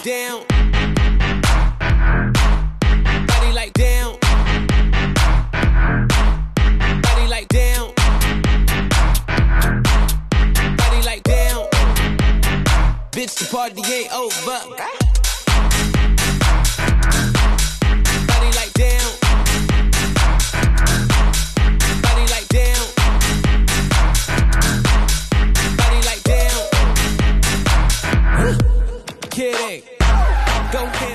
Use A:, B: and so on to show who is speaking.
A: like down. Body like down. Body like down. Body like down. Bitch, the party ain't over. kidding. Go get